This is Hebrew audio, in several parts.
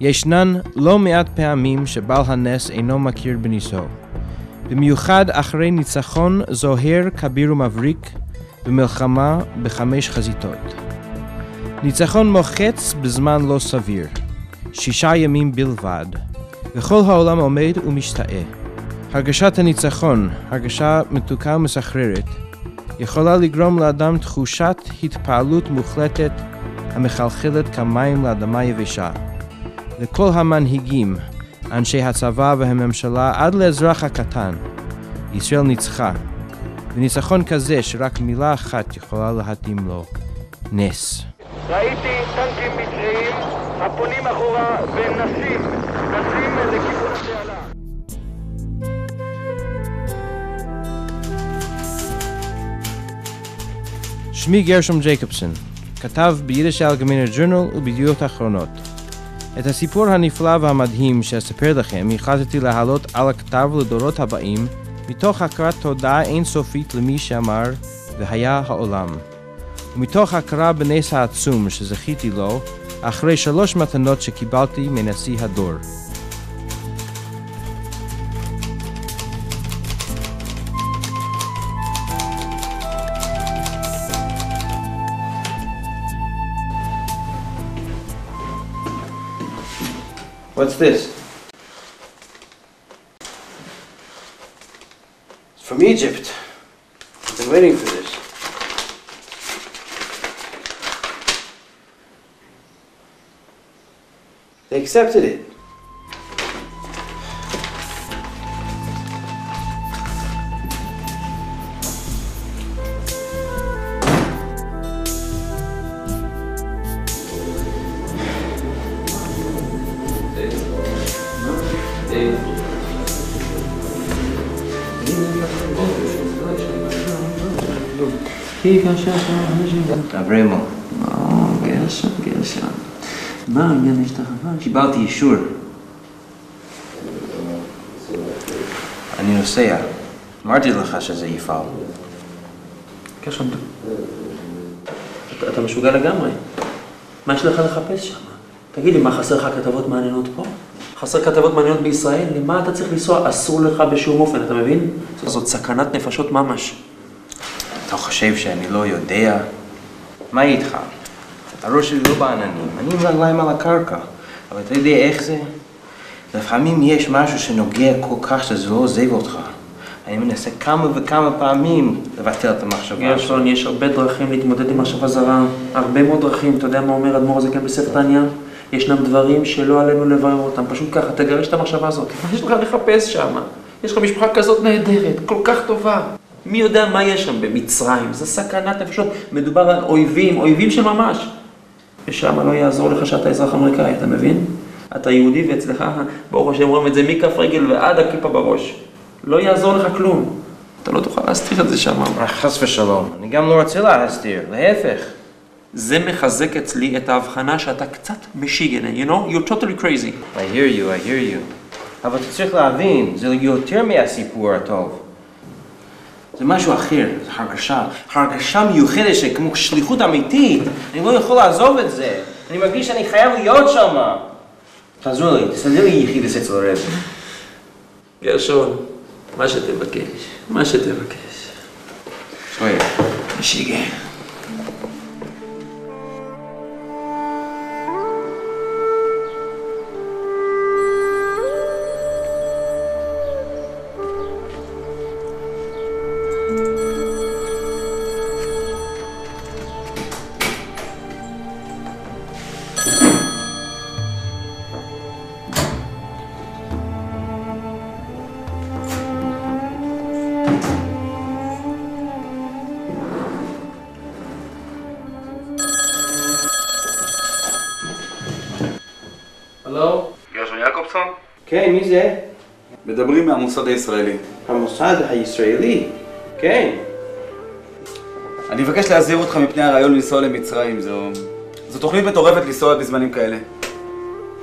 ישנן לא מעט פעמים שבעל הנס אינו מכיר בניסו. במיוחד אחרי ניצחון זוהר, כביר ומבריק במלחמה בחמש חזיתות. ניצחון מוחץ בזמן לא סביר, שישה ימים בלבד, וכל העולם עומד ומשתאה. הרגשת הניצחון, הרגשה מתוקה ומסחררת, יכולה לגרום לאדם תחושת התפעלות מוחלטת המחלחלת כמים לאדמה יבשה. לכל המנהיגים, אנשי הצבא והממשלה עד לאזרח הקטן, ישראל ניצחה, וניצחון כזה שרק מילה אחת יכולה להתאים לו, נס. ראיתי טנקים מצריים הפונים אחורה ונסים, נסים לכיוון התעלה. שמי גרשום ג'ייקובסון, כתב ביידיש אלגמיינר ג'ורנל ובידיעות אחרונות. את הסיפור הנפלא והמדהים שאספר לכם החלטתי להעלות על הכתב לדורות הבאים מתוך הכרת תודה אינסופית למי שאמר והיה העולם. ומתוך הכרה בנס העצום שזכיתי לו אחרי שלוש מתנות שקיבלתי מנשיא הדור. What's this? It's from Egypt. I've been waiting for this. They accepted it. אברמו, גרשם, גרשם. מה העניין יש לך? קיבלתי אישור. אני נוסע. אמרתי לך שזה יפעל. גרשם, אתה משוגע לגמרי. מה יש לך לחפש שם? תגיד לי, מה חסר לך כתבות מעניינות פה? חסר כתבות מעניינות בישראל? למה אתה צריך לנסוע? אסור לך בשום אופן, אתה מבין? זאת סכנת נפשות ממש. אתה חושב שאני לא יודע? מה איתך? הראש שלי לא בעננים, אני עם רגליים על הקרקע. אבל אתה יודע איך זה? לפעמים יש משהו שנוגע כל כך שזה לא עוזב אותך. אני מנסה כמה וכמה פעמים לבטל את המחשבה. גרשון, יש הרבה דרכים להתמודד עם מחשבה זרה. הרבה מאוד דרכים. אתה יודע מה אומר אדמו"ר הזה כאן בספר תניא? ישנם דברים שלא עלינו לברר אותם. פשוט ככה, תגרש את המחשבה הזאת. מה יש לך לחפש שם? יש לך משפחה כזאת נהדרת, כל כך טובה. מי יודע מה יש שם במצרים? זה סכנת נפשות. מדובר על אויבים, אויבים של ממש. ושם לא יעזור לך שאתה אזרח אמריקאי, אתה מבין? אתה יהודי ואצלך, ברוך השם רואים את זה מכף רגל ועד הכיפה בראש. לא יעזור לך כלום. אתה לא תוכל להסתיר את זה שם. אה, חס ושלום. אני גם לא רוצה להסתיר, להפך. זה מחזק אצלי את ההבחנה שאתה קצת משיגן, you know? You're totally crazy. I hear you, I hear you. אבל אתה צריך להבין, זה יותר מהסיפור הטוב. זה משהו אחר, זה הרגשה, הרגשה מיוחדת שכמו שליחות אמיתית, אני לא יכול לעזוב את זה. אני מרגיש שאני חייב להיות שם. תעזרו לי, תסדר לי יחידס אצל הרב. גרשון, מה שתבקש, מה שתבקש. שוי. משיגן. כן, מי זה? מדברים מהמוסד הישראלי. המוסד הישראלי. כן. אני מבקש להזהיר אותך מפני הרעיון לנסוע למצרים, זו... זו תוכנית מטורפת לנסוע בזמנים כאלה.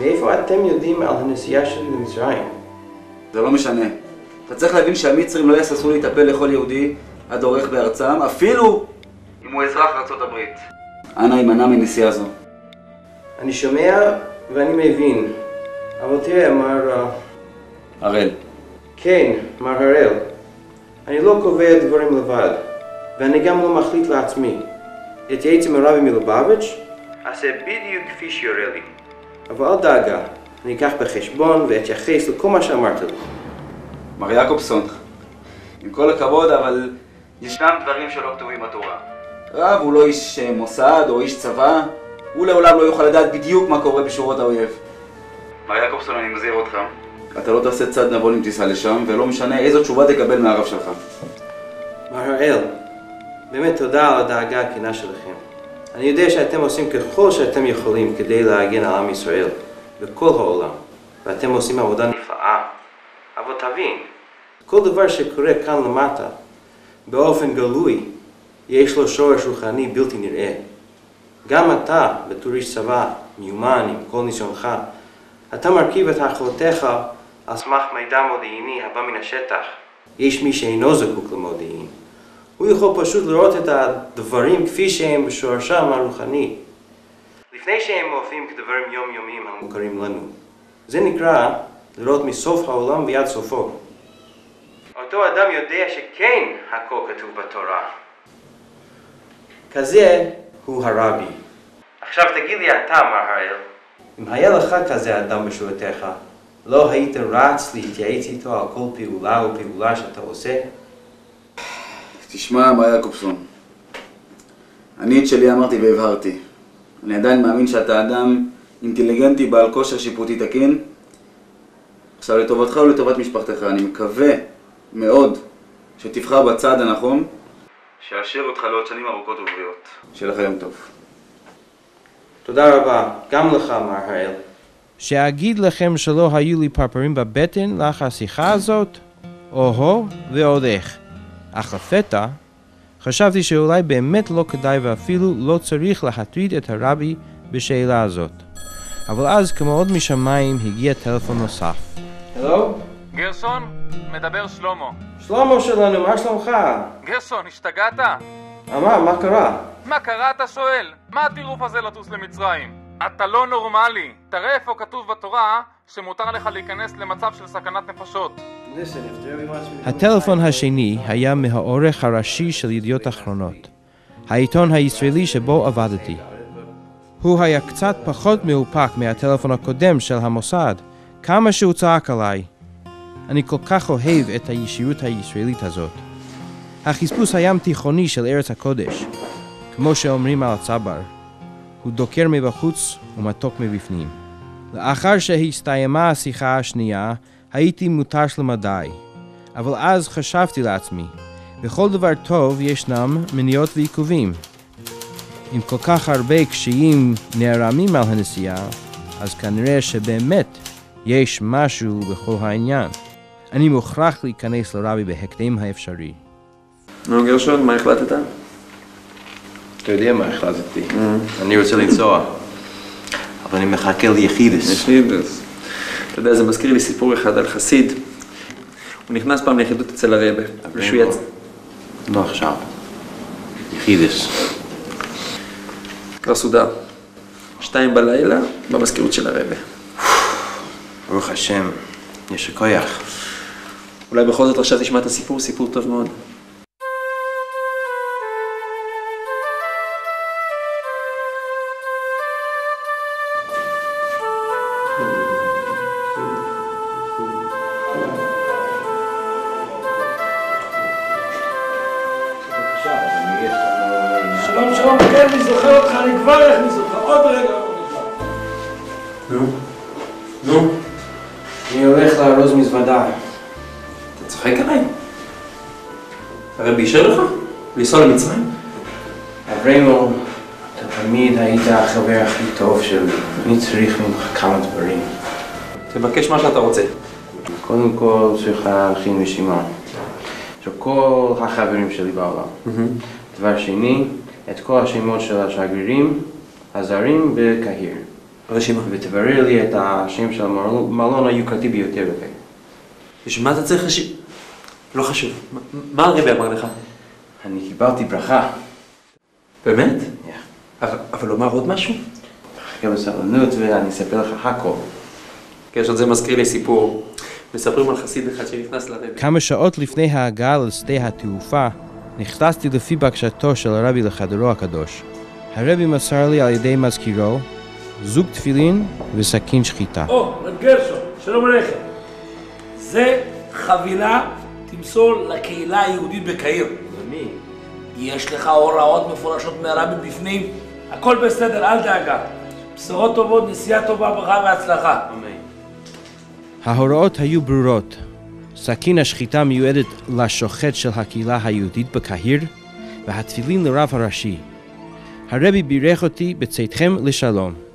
מאיפה אתם יודעים על הנסיעה שלי למצרים? זה לא משנה. אתה צריך להבין שהמצרים לא יססו להתאפל לכל יהודי הדורך בארצם, אפילו אם הוא אזרח ארצות הברית. אנא הימנע מנסיעה זו. אני שומע ואני מבין. אבל תראה, מר... אה, הראל. כן, מר הראל. אני לא קובע דברים לבד, ואני גם לא מחליט לעצמי. אתייעץ עם הרבי מלובביץ', אעשה בדיוק כפי שיורה לי. אבל אל דאגה, אני אקח בחשבון ואתייחס לכל מה שאמרת לי. מר יעקובסון, עם כל הכבוד, אבל ישנם דברים שלא כתובים בתורה. רב הוא לא איש אה, מוסד או איש צבא, הוא לעולם לא יוכל לדעת בדיוק מה קורה בשורות האויב. מר יעקובסון, אני מזהיר אותך. אתה לא תעשה צד נבון אם תיסע לשם, ולא משנה איזו תשובה תקבל מהרב שלך. מר הראל, באמת תודה על הדאגה הכנה שלכם. אני יודע שאתם עושים ככל שאתם יכולים כדי להגן על עם ישראל בכל העולם, ואתם עושים עבודה נפלאה. אבל תבין, כל דבר שקורה כאן למטה, באופן גלוי, יש לו שורש רוחני בלתי נראה. גם אתה, בתור איש צבא, מיומן עם כל ניסיונך, אתה מרכיב את החלטותיך על סמך מידע מודיעיני הבא מן השטח. יש מי שאינו זקוק למודיעין. הוא יכול פשוט לראות את הדברים כפי שהם בשורשם הרוחני, לפני שהם מופיעים כדברים יומיומיים המוכרים לנו. זה נקרא לראות מסוף העולם ועד סופו. אותו אדם יודע שכן הכל כתוב בתורה. כזה הוא הרבי. עכשיו תגיד לי אתה, מר הראל, אם היה לך כזה אדם בשורותיך, לא היית רץ להתייעץ איתו על כל פעולה ופעולה שאתה עושה? תשמע, מר יעקובסון, אני את שלי אמרתי והבהרתי. אני עדיין מאמין שאתה אדם אינטליגנטי בעל כושר שיפוטי תקין. עכשיו, לטובתך ולטובת משפחתך, אני מקווה מאוד שתבחר בצעד הנכון, שיאשר אותך לעוד שנים ארוכות ובריאות. שיהיה לך יום טוב. תודה רבה, גם לך, מר הראל. שאגיד לכם שלא היו לי פרפרים בבטן לאחר השיחה הזאת? או-הו, ועוד איך. אך לפתע, חשבתי שאולי באמת לא כדאי ואפילו לא צריך להטריד את הרבי בשאלה הזאת. אבל אז, כמו עוד משמיים, הגיע טלפון נוסף. הלו? גרשון, מדבר שלמה. שלמה שלנו, מה שלומך? גרשון, השתגעת? מה, מה קרה? מה קרה אתה שואל? מה הטירוף הזה לטוס למצרים? אתה לא נורמלי. תראה איפה כתוב בתורה שמותר לך להיכנס למצב של סכנת נפשות. הטלפון השני היה מהעורך הראשי של ידיעות אחרונות, העיתון הישראלי שבו עבדתי. הוא היה קצת פחות מאופק מהטלפון הקודם של המוסד, כמה שהוא צעק עליי. אני כל כך אוהב את הישירות הישראלית הזאת. החספוס הים תיכוני של ארץ הקודש, כמו שאומרים על הצבר. הוא דוקר מבחוץ ומתוק מבפנים. לאחר שהסתיימה השיחה השנייה, הייתי מותש למדי. אבל אז חשבתי לעצמי, בכל דבר טוב ישנם מניעות ועיכובים. אם כל כך הרבה קשיים נערמים על הנסיעה, אז כנראה שבאמת יש משהו בכל העניין. אני מוכרח להיכנס לרבי בהקדם האפשרי. נו גרשון, מה החלטת? אתה יודע מה החלטתי. אני רוצה לנסוע, אבל אני מחכה ליחידס. יחידס. אתה יודע, זה מזכיר לי סיפור אחד על חסיד. הוא נכנס פעם ליחידות אצל הרבה. ושהוא יצא... לא עכשיו. יחידס. כבר סודר. שתיים בלילה, במזכירות של הרבה. ברוך השם, יש כוח. אולי בכל זאת עכשיו תשמע את הסיפור, סיפור טוב מאוד. צוחק עליי? הרבי אישר לך? לנסוע למצרים? אברנו, אתה תמיד היית החבר הכי טוב שלי. אני צריך ממך כמה דברים. תבקש מה שאתה רוצה. קודם כל צריך להכין רשימה של כל החברים שלי בעולם. דבר שני, את כל השמות של השגרירים הזרים בקהיר. רשימה. ותברר לי את השם של המלון היוקרתי ביותר בקהיר. בשביל מה אתה צריך רשימה? לא חשוב. מה- הרבי אמר לך? אני קיבלתי ברכה. באמת? אבל לומר עוד משהו? חכה בסבלנות ואני אספר לך הכל. קשר זה מזכיר לי סיפור. מספרים על חסיד אחד שנכנס לרבי. כמה שעות לפני ההגעה לשדה התעופה, נכנסתי לפי בקשתו של הרבי לחדרו הקדוש. הרבי מסר לי על ידי מזכירו זוג תפילין וסכין שחיטה. או, רב גרשון, שלום עליכם. זה חבילה תמסור לקהילה היהודית בקהיר. למי? יש לך הוראות מפורשות מהרבי בפנים, הכל בסדר, אל דאגה. בשורות טובות, נסיעה טובה, ברכה והצלחה. אמן. ההוראות היו ברורות. סכין השחיטה מיועדת לשוחט של הקהילה היהודית בקהיר, והתפילין לרב הראשי. הרבי בירך אותי בצאתכם לשלום.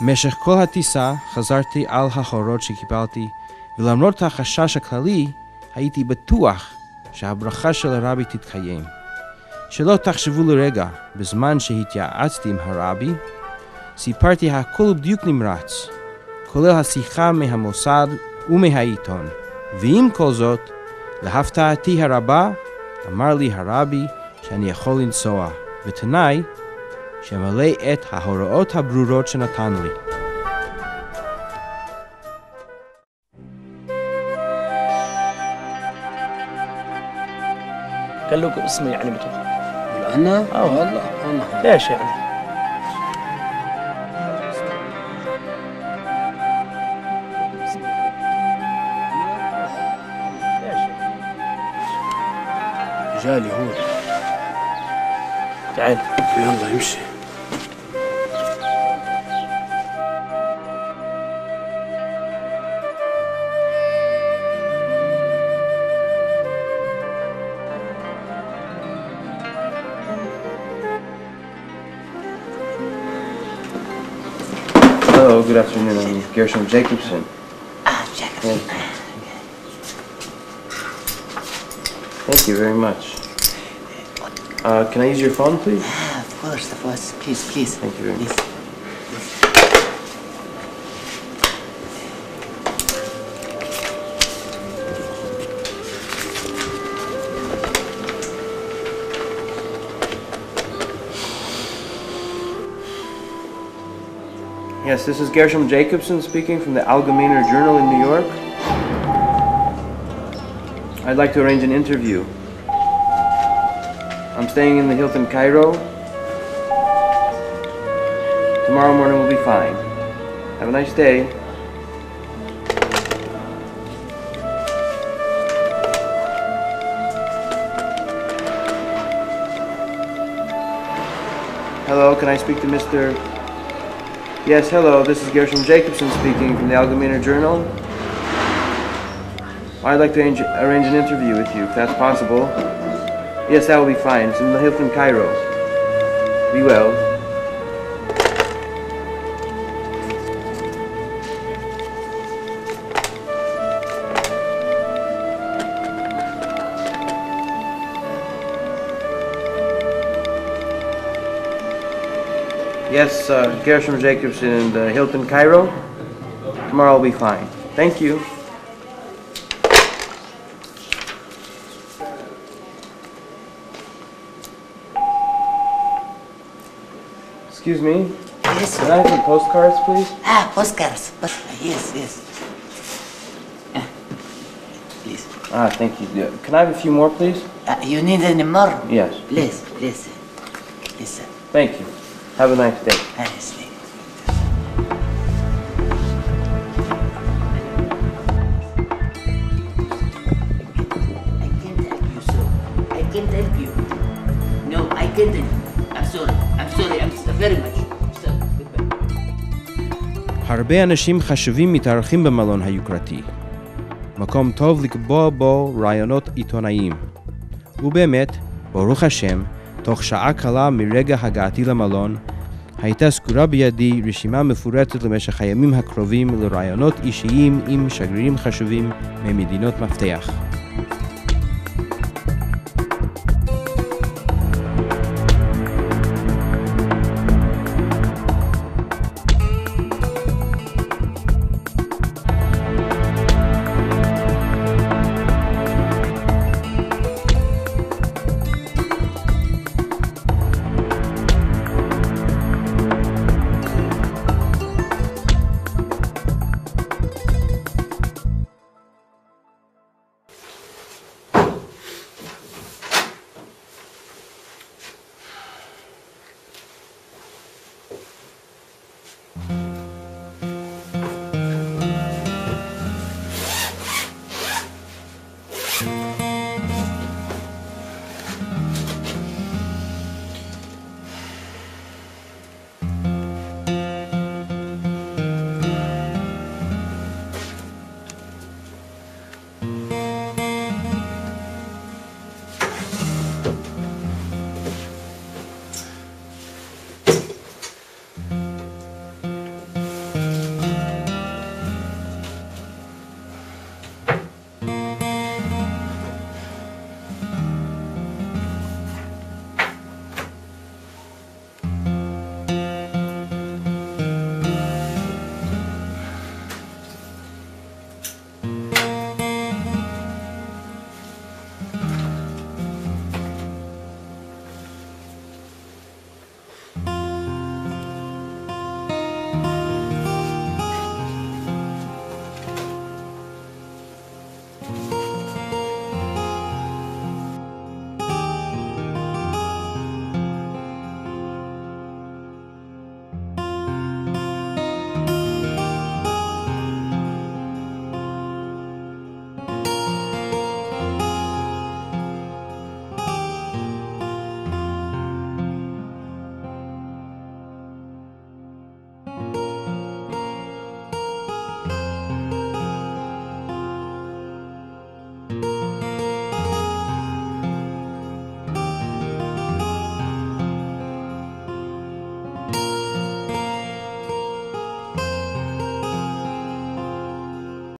במשך כל הטיסה חזרתי על ההורות שקיבלתי, ולמרות החשש הכללי, הייתי בטוח שהברכה של הרבי תתקיים. שלא תחשבו לרגע, בזמן שהתייעצתי עם הרבי, סיפרתי הכל בדיוק נמרץ, כולל השיחה מהמוסד ומהעיתון. ועם כל זאת, להפתעתי הרבה, אמר לי הרבי שאני יכול לנסוע, בתנאי שמלא את ההוראות הברורות שנתן לי. قال له اسمي يعني بتوقع أنا؟ آه. والله أنا ليش يعني؟ جالي هو تعال يلا يمشي good afternoon. I'm Gershom Jacobson. Ah, Jacobson. Thank you very much. Uh, can I use your phone, please? Ah, of course, of course. Please, please. Thank you very much. Yes, this is Gershom Jacobson speaking from the Algemeiner Journal in New York. I'd like to arrange an interview. I'm staying in the Hilton Cairo. Tomorrow morning will be fine. Have a nice day. Hello, can I speak to Mr. Yes, hello, this is Gershom Jacobson speaking from the Algemeiner Journal. I'd like to arrange, arrange an interview with you, if that's possible. Yes, that will be fine. It's in the Hilton Cairo. Be well. Yes, uh, Gershom Jacobson in the Hilton Cairo. Tomorrow will be fine. Thank you. Excuse me, Yes. can I have some postcards, please? Ah, postcards. But yes, yes. Ah, please. Ah, thank you. Yeah, Can I have a few more, please? Uh, you need any more? Yes. Please, please. Yes, sir. Thank you. Have a nice day. Honestly. I can't help you, sir. I can't help you. No, I can't help you. I'm sorry. I'm sorry. I'm s- very much. Sir, goodbye. הרבה אנשים חשובים מתארחים במלון היוקרתי. מקום טוב לקבוע בו רעיונות עיתונאיים. ובאמת, ברוך השם, תוך שעה קלה מרגע הגעתי למלון, הייתה סגורה בידי רשימה מפורטת למשך הימים הקרובים לרעיונות אישיים עם שגרירים חשובים ממדינות מפתח.